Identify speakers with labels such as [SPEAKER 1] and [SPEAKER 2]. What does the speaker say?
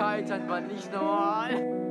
[SPEAKER 1] Kai, das war nicht normal.